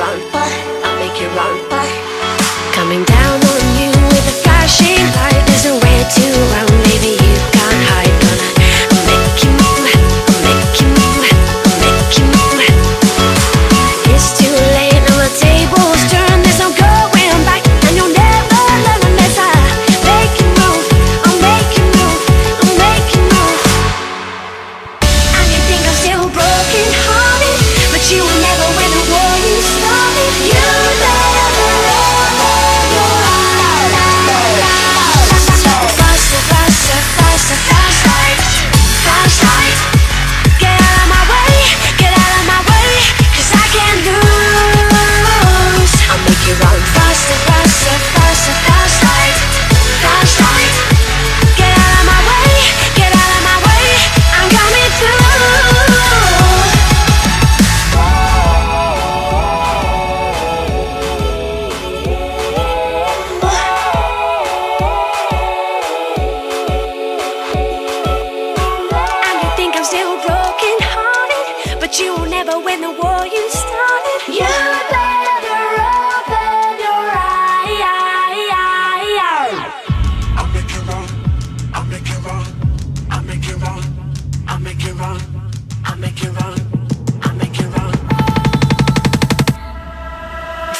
run, but I'll make you run, but Coming down on you with a flashing light There's way to run remember when the war you started. You better open your eyes. I make you wrong. I make you wrong. I make you wrong. I make you wrong. I make you wrong. I make you wrong.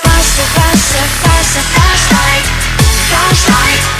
Faster, faster, faster, flashlight, flashlight.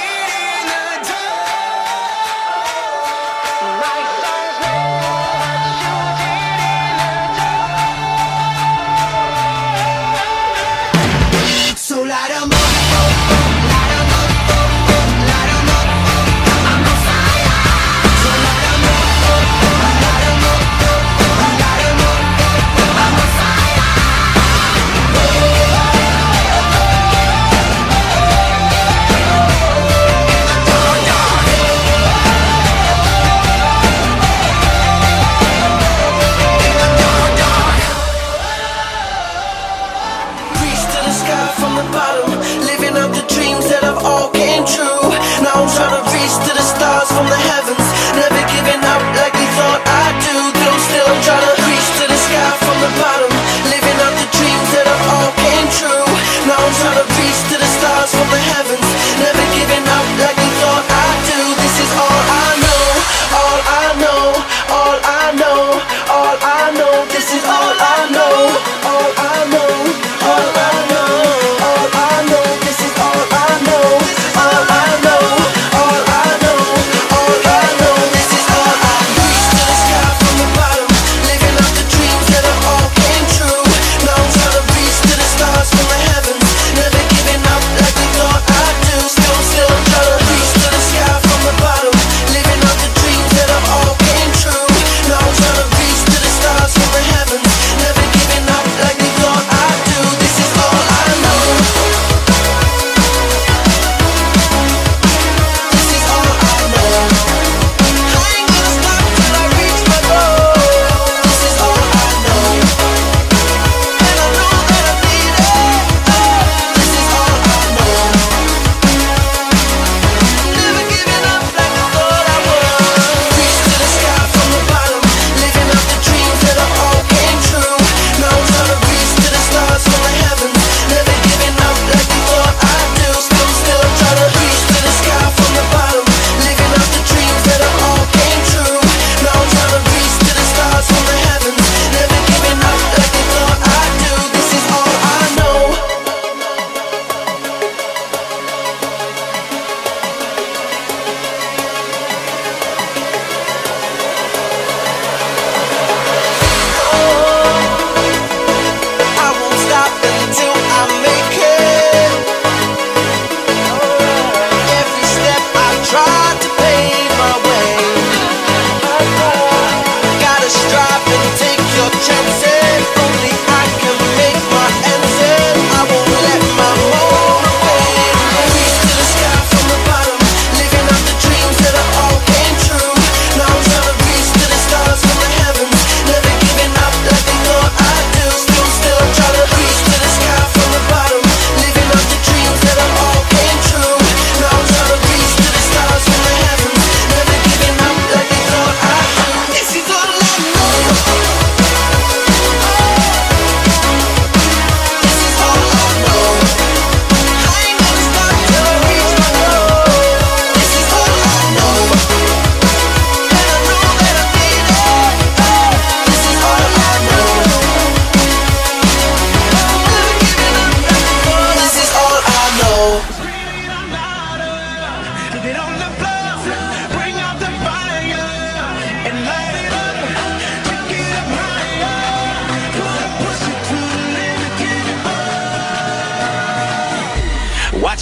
from the bottom Living out the dreams that I've all came true. Now I'm trying to reach to the stars from the heavens Never giving up like they thought I do. Though still I'm trying to reach to the sky from the bottom Living out the dreams that I've all came true. Now I'm trying to reach to the stars from the heavens.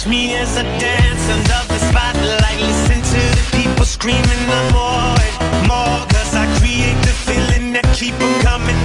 Watch me as I dance under the spotlight. Listen to the people screaming I'm more and more. Cause I create the feeling that keep them coming.